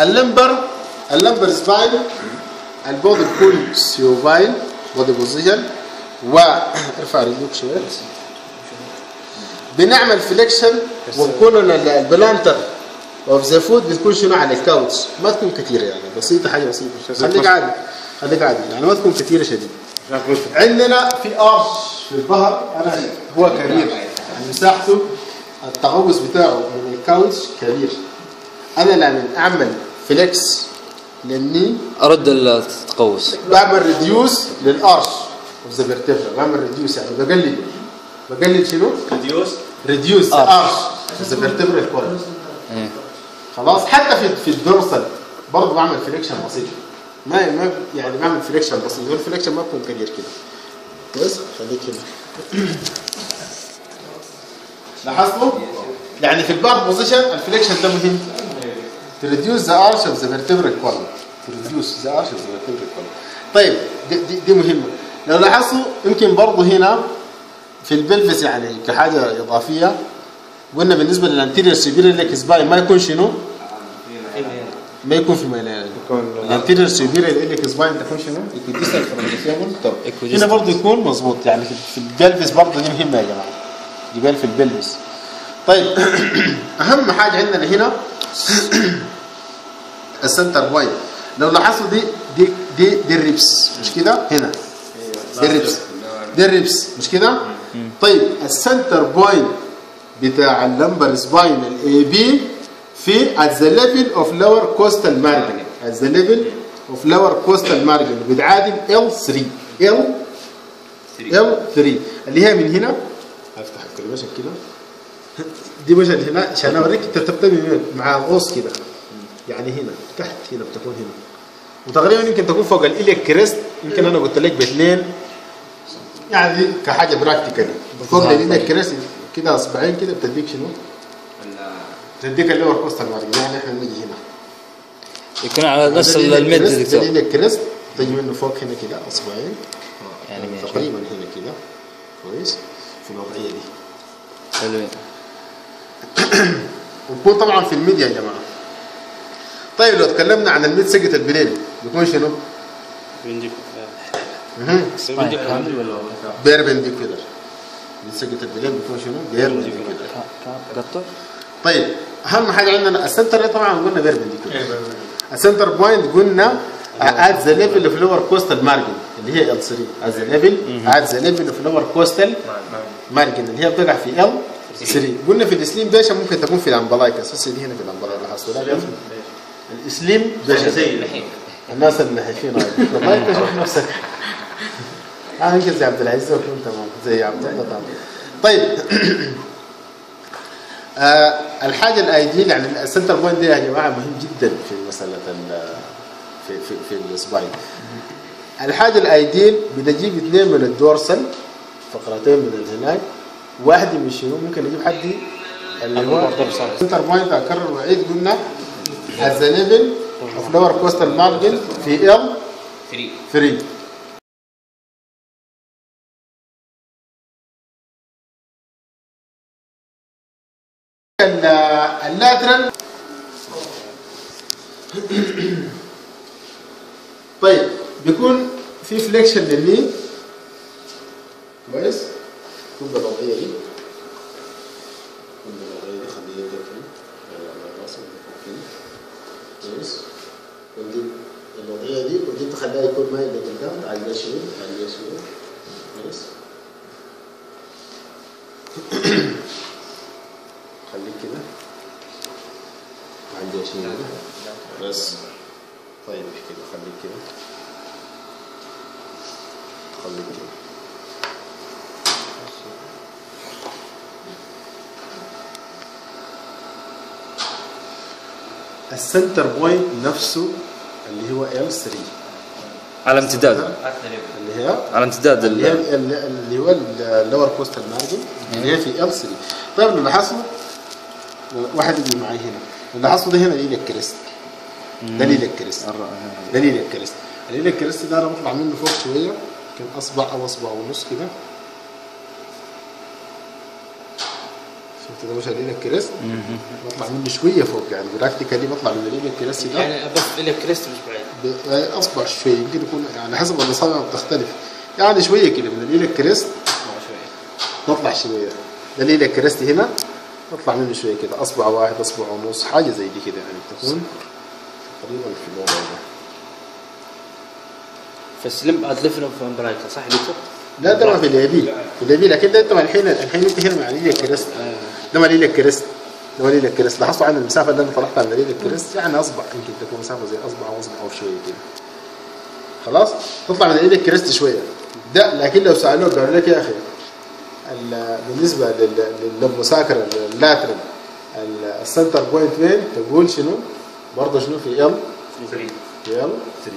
ال lumbar ال lumbar spine ال body بيكون supine body position وارفع رجلك شوية. بنعمل flexion وبكون ال- ال plantar of the foot بتكون شنو على ال couch. ما تكون كثيره يعني. بسيطة حاجة بسيطة. خليك عادي. خليك عادي. يعني ما تكون كثيره شديد. عندنا في arch في الظهر أنا هو كبير. يعني مساحته التقوس بتاعه من ال couch كبير. أنا لما أعمل flex لل knee. أرد التقوس بعمل reduce لل arch of the vertebra بعمل reduce يعني بقلل. بقلل شنو؟ ريديوس reduce arch of the vertebra. خلاص؟ حتى في في ال dorsal برضه بعمل flexion بسيط. ما ما يعني بعمل flexion بسيط. وال flexion ما بيكون كبير كده. كويس خليك هنا. لاحظتوا؟ يعني في ال body position ال flexion ده مهم. To reduce the arch of the vertebral column. To reduce the arch of the vertebral column. طيب دي, دي, دي مهمة. لو لاحظتوا يمكن برضه هنا في ال pelvis يعني كحاجة إضافية قلنا بالنسبة لل anterior superior iliac spine ما يكون شنو؟ ما يكون في ميلان. ال anterior superior iliac spine تكون شنو؟ يكون distal from طب Equidistant. هنا برضه يكون مظبوط. يعني في في ال pelvis برضه دي مهمة يا جماعة. جبال في ال pelvis طيب أهم حاجة عندنا هنا ال center point لو لاحظتوا دي دي دي دي ال ribs مش كده؟ هنا. دي ال ribs. دي ال ribs مش كده؟ طيب ال center point بتاع ال lumbar spine ال AP في at the level of lower coastal margin. At the level of lower coastal margin بتعادل L3 L L3 اللي هي من هنا. هفتح الكلمشن كده. دي مشهد هنا عشان أوريك. أنت تبتدي من وين؟ مع الغوص كده. يعني هنا تحت هنا بتكون هنا. وتقريبا يمكن تكون فوق الإليك كريست يمكن أنا قلت لك باثنين. يعني دي كحاجة براكتيكالي فوق ال iliac crest كده اصبعين كده بتديك شنو؟ بتديك ال lower costal margin يعني إحنا نيجي هنا. يكون على نفس ال iliac الميد دكتور ال iliac crest. تجي منه فوق هنا كده اصبعين يعني تقريبا هنا كده. كويس. في الوضعية دي. حلوين ويكون طبعا في الميديا يا جماعة. طيب لو تكلمنا عن ال mid sagittal plane بيكون شنو؟ perpendicular mid sagittal plane بيكون شنو؟ perpendicular قطه طيب أهم حاجة عندنا ال center طبعا قلنا perpendicular ال center point قلنا at the level of lower costal margin اللي هي L3 at the level at the level of lower costal margin اللي هي بتقع في L3 قلنا في ال slim patient ممكن تكون في ال umbilicus بس دي هنا في ال umbilicus باشا زي الناس اللي حيفين والله انت شوف نفسك. أنا يمكن زي عبد العزيز وكنت تمام زي عبد الله تمام طيب. آه الحاجة ال ideal يعني ال center point دي يا جماعة مهم جدا في مسألة ال- في في في ال spine الحاجة ال ideal بنجيب اثنين من ال dorsal فقرتين من هناك واحدة من شنو ممكن نجيب حد اللي هو ال center point أكرر وأعيد قلنا. At the level of lower costal margin في L 3 3 ال- ال lateral طيب بيكون في flexion لل knee كويس. يكون بالوضعيه دي. يكون بالوضعيه دي خليه يبدا كده كويس ودي الوضعيه دي ودي تخليها يكون مايل لقدام على اليسار على اليسار كويس خليك كده. على اليسار بس. طيب كده. خليك كده. خليك كده. ال center point نفسه اللي هو L3 على امتداد. اللي هي على امتداد اللي هي ال- اللي هو ال lower costal margin اللي هي في L3 طيب اللي لاحظته واحد يجي معي هنا. اللي لاحظته ده هنا ال iliac crest ده ال iliac crest ده ال iliac crest ال iliac crest ده أنا بطلع منه فوق شوية يمكن أصبع أو أصبع ونص كده. شفت ده مش ال iliac crest؟ بطلع منه شوية فوق يعني practically بطلع من ال iliac crest ده. يعني بس ال iliac crest مش بعيد. ب- اصبع شوية يمكن يكون يعني حسب الاصابع بتختلف. يعني شوية كده من ال iliac crest مع شوية. نطلع شوية. ده ال iliac crest هنا نطلع منه شوية كده أصبع واحد أصبع ونص حاجة زي دي كده يعني تكون. تقريبا في الوضع ده. فالسلم ادلفنا في امبرايكا صح؟ دكتور؟ لا ده ما في اليابي في لكن ده انت الحين الحين انت هنا مع الإيليك كريست. ده ما الإيليك كريست ده ما الإيليك كريست لاحظتوا عن المسافة اللي أنا طلعتها من الإيليك كريست يعني أصبع. يمكن تكون مسافة زي أصبع أو أصبع أو شوية كده. خلاص؟ تطلع من الإيليك كريست شوية. ده لكن لو سالوك قالوا لك يا أخي ال- بالنسبة لل- للمساكره ال lateral ال center point وين؟ تقول شنو؟ برضه شنو في L three في L 3